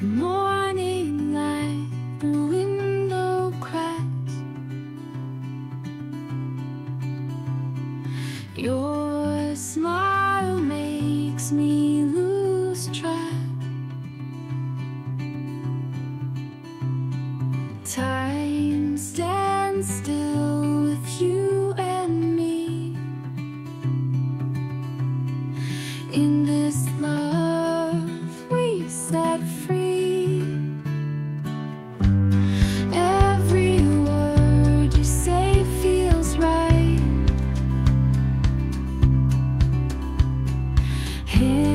Morning light, the window cracks. Your smile makes me lose track. Time stands still with you and me in this love. Here.